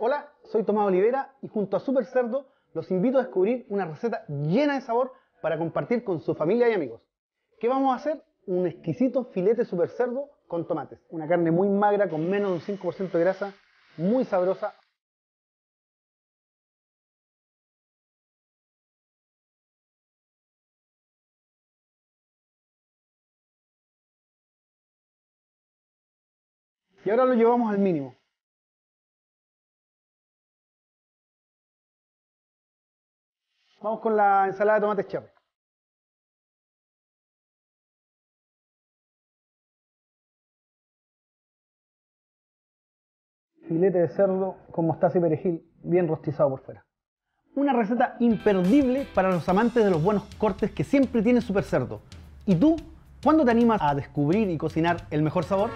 Hola, soy Tomás Olivera y junto a Super Cerdo los invito a descubrir una receta llena de sabor para compartir con su familia y amigos. ¿Qué vamos a hacer? Un exquisito filete super cerdo con tomates. Una carne muy magra con menos de un 5% de grasa, muy sabrosa. Y ahora lo llevamos al mínimo. Vamos con la ensalada de tomate cherry. Filete de cerdo con mostaza y perejil, bien rostizado por fuera. Una receta imperdible para los amantes de los buenos cortes que siempre tiene Super Cerdo. ¿Y tú? ¿Cuándo te animas a descubrir y cocinar el mejor sabor?